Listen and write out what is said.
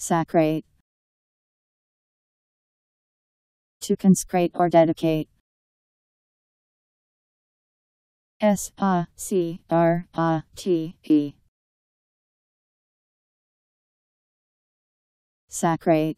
Sacrate. To consecrate or dedicate. S A C R A T E. Sacrate.